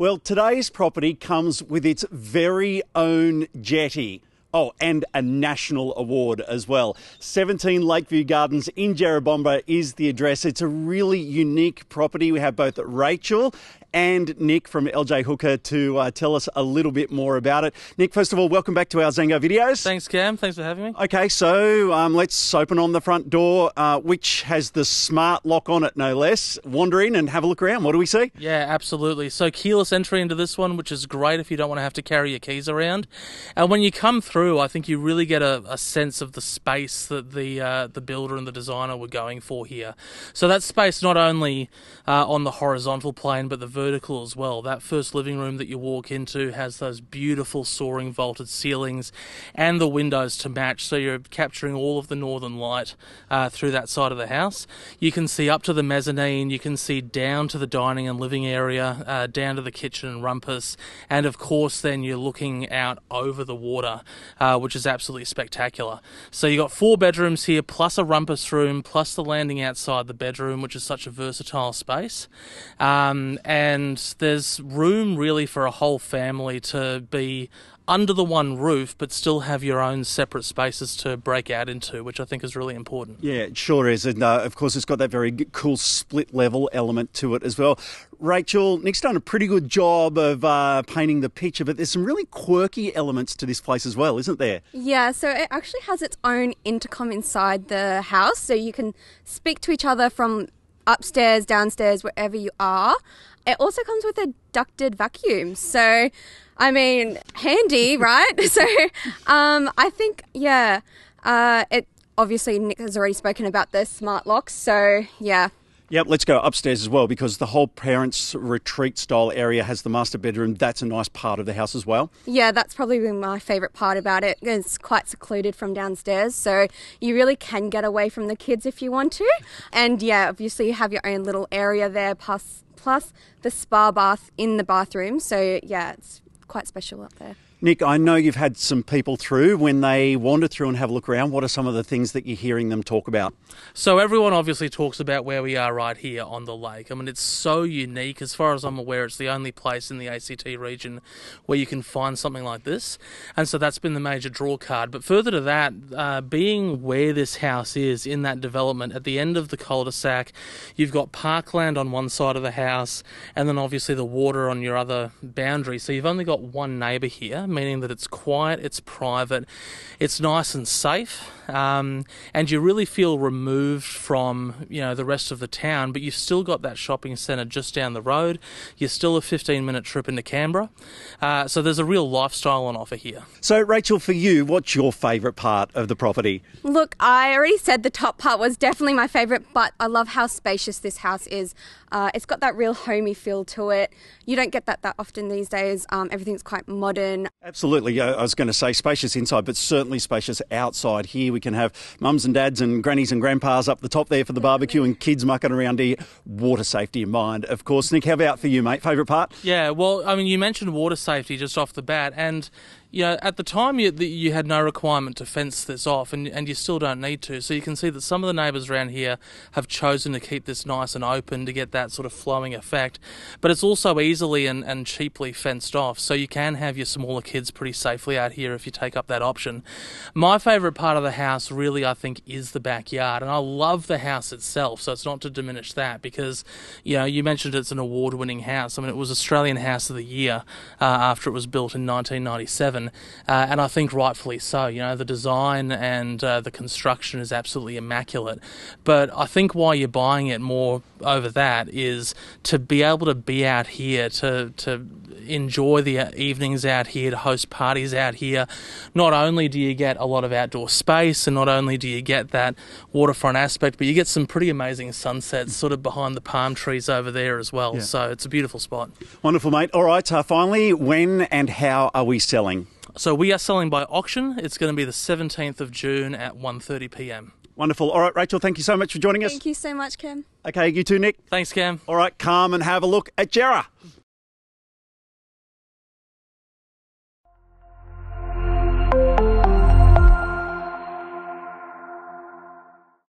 Well, today's property comes with its very own jetty. Oh, and a national award as well. 17 Lakeview Gardens in Jerrabomberra is the address. It's a really unique property. We have both Rachel and Nick from LJ Hooker to uh, tell us a little bit more about it. Nick, first of all, welcome back to our Zango videos. Thanks, Cam. Thanks for having me. Okay, so um, let's open on the front door, uh, which has the smart lock on it, no less. Wander in and have a look around. What do we see? Yeah, absolutely. So keyless entry into this one, which is great if you don't want to have to carry your keys around. And when you come through, I think you really get a, a sense of the space that the uh, the builder and the designer were going for here. So that space not only uh, on the horizontal plane, but the vertical as well. That first living room that you walk into has those beautiful soaring vaulted ceilings and the windows to match, so you're capturing all of the northern light uh, through that side of the house. You can see up to the mezzanine, you can see down to the dining and living area, uh, down to the kitchen and rumpus, and of course, then you're looking out over the water, uh, which is absolutely spectacular. So you've got four bedrooms here, plus a rumpus room, plus the landing outside the bedroom, which is such a versatile space. Um, and there's room really for a whole family to be under the one roof, but still have your own separate spaces to break out into, which I think is really important. Yeah, it sure is. And uh, of course, it's got that very cool split level element to it as well. Rachel, Nick's done a pretty good job of uh, painting the picture, but there's some really quirky elements to this place as well, isn't there? Yeah, so it actually has its own intercom inside the house, so you can speak to each other from upstairs, downstairs, wherever you are. It also comes with a ducted vacuum. So, I mean, handy, right? so, um, I think, yeah, uh, it obviously Nick has already spoken about the smart locks. So, yeah, Yep, let's go upstairs as well because the whole parents' retreat style area has the master bedroom. That's a nice part of the house as well. Yeah, that's probably been my favourite part about it. It's quite secluded from downstairs, so you really can get away from the kids if you want to. And yeah, obviously you have your own little area there, plus plus the spa bath in the bathroom. So yeah, it's quite special up there. Nick, I know you've had some people through when they wander through and have a look around. What are some of the things that you're hearing them talk about? So, everyone obviously talks about where we are right here on the lake. I mean, it's so unique. As far as I'm aware, it's the only place in the ACT region where you can find something like this. And so that's been the major draw card. But further to that, uh, being where this house is in that development, at the end of the cul de sac, you've got parkland on one side of the house, and then obviously the water on your other boundary. So, you've only got one neighbour here meaning that it's quiet, it's private, it's nice and safe, um, and you really feel removed from you know the rest of the town. But you've still got that shopping centre just down the road. You're still a 15 minute trip into Canberra, uh, so there's a real lifestyle on offer here. So, Rachel, for you, what's your favourite part of the property? Look, I already said the top part was definitely my favourite, but I love how spacious this house is. Uh, it's got that real homey feel to it. You don't get that that often these days. Um, everything's quite modern. Absolutely. I was going to say spacious inside, but certainly spacious outside. Here we can have mums and dads and grannies and grandpas up the top there for the barbecue and kids mucking around here. Water safety in mind, of course. Nick, how about for you, mate? Favourite part? Yeah, well, I mean, you mentioned water safety just off the bat, and you know, at the time you, you had no requirement to fence this off, and, and you still don't need to. So you can see that some of the neighbours around here have chosen to keep this nice and open to get that sort of flowing effect. But it's also easily and, and cheaply fenced off, so you can have your smaller kids pretty safely out here if you take up that option. My favourite part of the house, really, I think, is the backyard, and I love the house itself. So it's not to diminish that because, you know, you mentioned it's an award-winning house. I mean, it was Australian House of the Year uh, after it was built in 1997 uh, and I think rightfully so. You know, the design and uh, the construction is absolutely immaculate. But I think why you're buying it more over that is to be able to be out here, to to enjoy the uh, evenings out here, to host parties out here. Not only do you get a lot of outdoor space, and not only do you get that waterfront aspect, but you get some pretty amazing sunsets sort of behind the palm trees over there as well. Yeah. So it's a beautiful spot. Wonderful, mate. All right, uh, finally, when and how are we selling? So we are selling by auction. It's going to be the 17th of June at 1:30 p.m. Wonderful. All right, Rachel, thank you so much for joining us. Thank you so much, Cam. Okay, you too, Nick. Thanks, Cam. All right, come and have a look at Jerra.